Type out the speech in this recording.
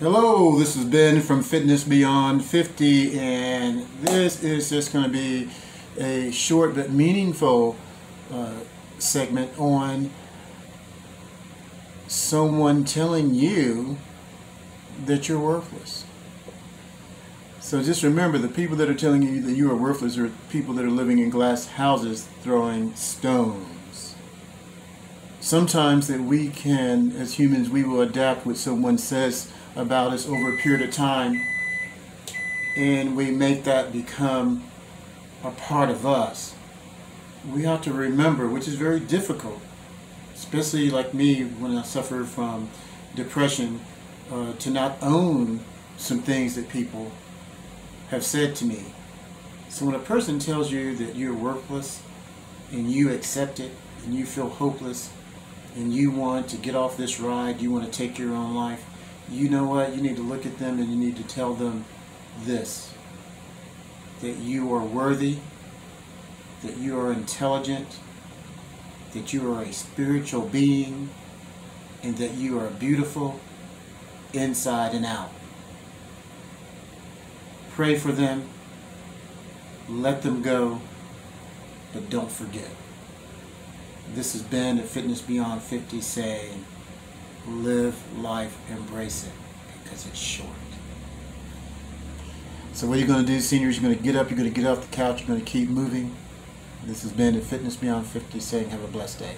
Hello, this is Ben from Fitness Beyond 50, and this is just going to be a short but meaningful uh, segment on someone telling you that you're worthless. So just remember the people that are telling you that you are worthless are people that are living in glass houses throwing stones. Sometimes that we can, as humans, we will adapt what someone says about us over a period of time and we make that become a part of us. We have to remember, which is very difficult, especially like me when I suffer from depression, uh, to not own some things that people have said to me. So when a person tells you that you're worthless and you accept it and you feel hopeless and you want to get off this ride, you want to take your own life, you know what? You need to look at them and you need to tell them this that you are worthy, that you are intelligent, that you are a spiritual being, and that you are beautiful inside and out. Pray for them, let them go, but don't forget. This has been at Fitness Beyond 50 saying, live life, embrace it, because it's short. So what are you going to do, seniors? You're going to get up, you're going to get off the couch, you're going to keep moving. This has been at Fitness Beyond 50 saying have a blessed day.